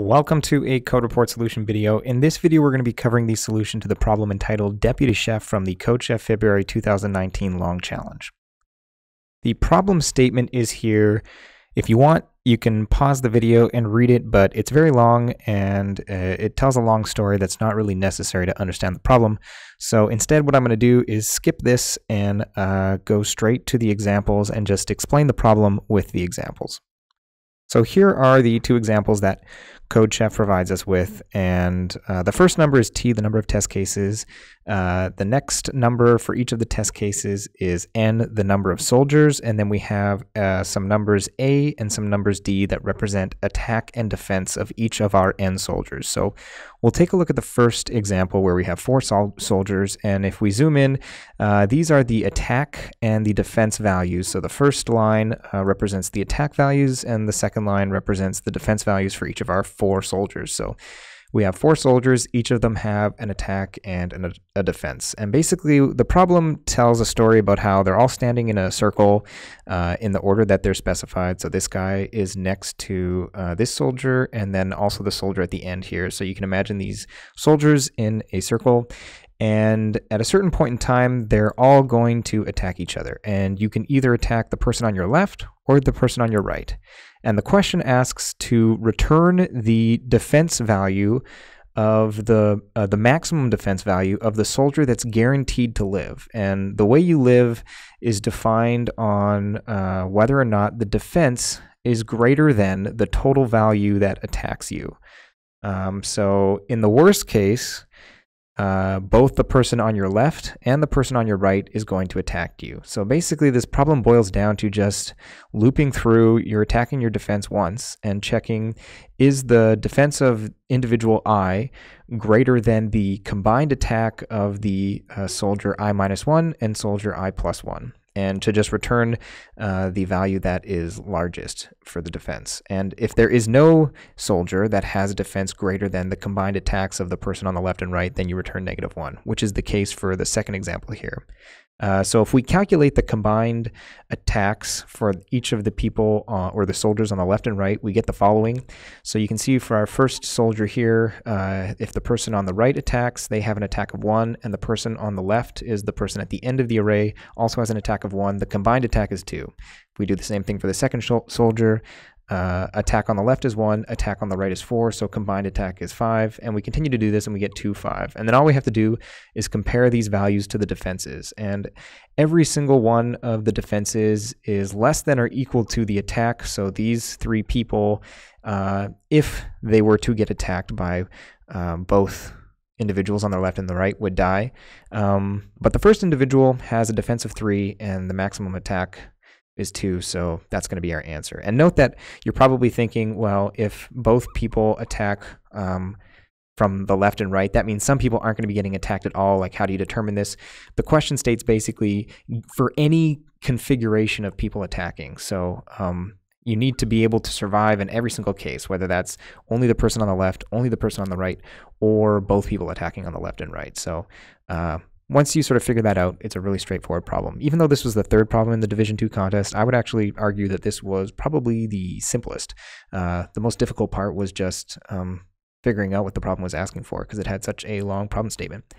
Welcome to a Code Report Solution video. In this video, we're going to be covering the solution to the problem entitled Deputy Chef from the Code Chef February 2019 Long Challenge. The problem statement is here. If you want, you can pause the video and read it, but it's very long and uh, it tells a long story that's not really necessary to understand the problem. So instead, what I'm going to do is skip this and uh, go straight to the examples and just explain the problem with the examples. So here are the two examples that CodeChef provides us with. And uh, the first number is t, the number of test cases. Uh, the next number for each of the test cases is n, the number of soldiers. And then we have uh, some numbers a and some numbers d that represent attack and defense of each of our n soldiers. So we'll take a look at the first example where we have four sol soldiers. And if we zoom in, uh, these are the attack and the defense values. So the first line uh, represents the attack values, and the second line represents the defense values for each of our four soldiers. So we have four soldiers, each of them have an attack and an, a defense. And basically, the problem tells a story about how they're all standing in a circle uh, in the order that they're specified. So this guy is next to uh, this soldier, and then also the soldier at the end here. So you can imagine these soldiers in a circle. And at a certain point in time, they're all going to attack each other. And you can either attack the person on your left or the person on your right. And the question asks to return the defense value of the uh, the maximum defense value of the soldier that's guaranteed to live. And the way you live is defined on uh, whether or not the defense is greater than the total value that attacks you. Um, so in the worst case, uh, both the person on your left and the person on your right is going to attack you. So basically, this problem boils down to just looping through, you're attacking your defense once and checking is the defense of individual I greater than the combined attack of the uh, soldier I minus one and soldier I plus one and to just return uh, the value that is largest for the defense. And if there is no soldier that has a defense greater than the combined attacks of the person on the left and right, then you return negative one, which is the case for the second example here. Uh, so if we calculate the combined attacks for each of the people uh, or the soldiers on the left and right, we get the following. So you can see for our first soldier here, uh, if the person on the right attacks, they have an attack of one, and the person on the left is the person at the end of the array, also has an attack of one. The combined attack is two. We do the same thing for the second soldier, uh, attack on the left is one, attack on the right is four, so combined attack is five, and we continue to do this and we get two, five. And then all we have to do is compare these values to the defenses. And every single one of the defenses is less than or equal to the attack. So these three people, uh, if they were to get attacked by um, both individuals on the left and the right, would die. Um, but the first individual has a defense of three, and the maximum attack is 2, so that's going to be our answer. And note that you're probably thinking, well, if both people attack um, from the left and right, that means some people aren't going to be getting attacked at all. Like, how do you determine this? The question states basically for any configuration of people attacking. So, um, you need to be able to survive in every single case, whether that's only the person on the left, only the person on the right, or both people attacking on the left and right. So, uh, once you sort of figure that out, it's a really straightforward problem. Even though this was the third problem in the Division 2 contest, I would actually argue that this was probably the simplest. Uh, the most difficult part was just um, figuring out what the problem was asking for because it had such a long problem statement.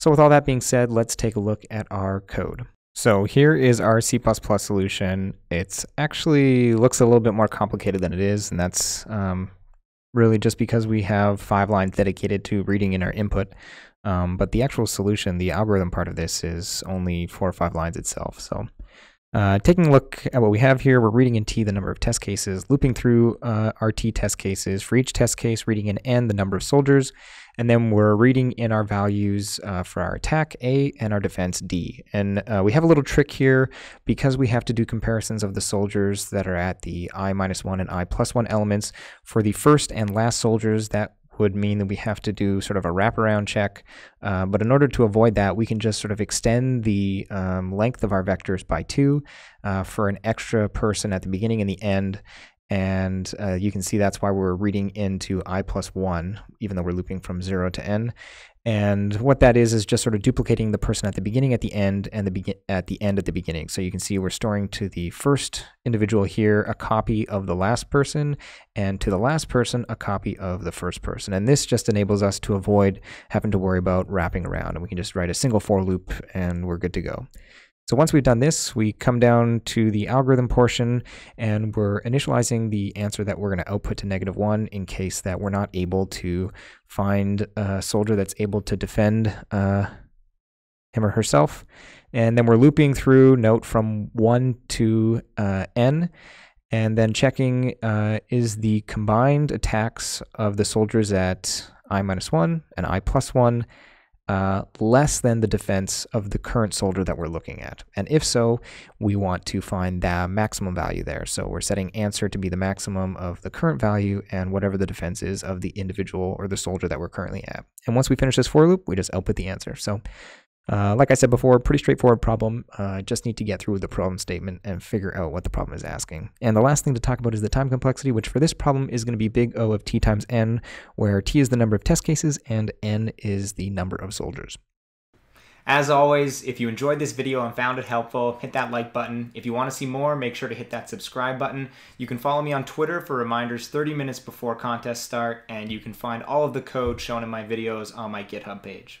So with all that being said, let's take a look at our code. So here is our C++ solution. It's actually looks a little bit more complicated than it is, and that's um, really just because we have five lines dedicated to reading in our input. Um, but the actual solution, the algorithm part of this is only four or five lines itself. So uh, taking a look at what we have here, we're reading in T the number of test cases, looping through uh, our T test cases. For each test case, reading in N the number of soldiers, and then we're reading in our values uh, for our attack A and our defense D. And uh, we have a little trick here because we have to do comparisons of the soldiers that are at the I minus one and I plus one elements. For the first and last soldiers, that would mean that we have to do sort of a wraparound check. Uh, but in order to avoid that, we can just sort of extend the um, length of our vectors by two uh, for an extra person at the beginning and the end. And uh, you can see that's why we're reading into i plus 1, even though we're looping from 0 to n. And what that is is just sort of duplicating the person at the beginning, at the end, and the begin at the end at the beginning. So you can see we're storing to the first individual here a copy of the last person, and to the last person a copy of the first person. And this just enables us to avoid having to worry about wrapping around. And we can just write a single for loop, and we're good to go. So once we've done this, we come down to the algorithm portion and we're initializing the answer that we're going to output to negative one in case that we're not able to find a soldier that's able to defend uh, him or herself. And then we're looping through note from one to uh, n and then checking uh, is the combined attacks of the soldiers at i minus one and i plus one uh, less than the defense of the current soldier that we're looking at. And if so, we want to find the maximum value there. So we're setting answer to be the maximum of the current value and whatever the defense is of the individual or the soldier that we're currently at. And once we finish this for loop, we just output the answer. So uh, like I said before, pretty straightforward problem. Uh, just need to get through the problem statement and figure out what the problem is asking. And the last thing to talk about is the time complexity, which for this problem is going to be big O of t times n, where t is the number of test cases and n is the number of soldiers. As always, if you enjoyed this video and found it helpful, hit that like button. If you want to see more, make sure to hit that subscribe button. You can follow me on Twitter for reminders 30 minutes before contests start, and you can find all of the code shown in my videos on my GitHub page.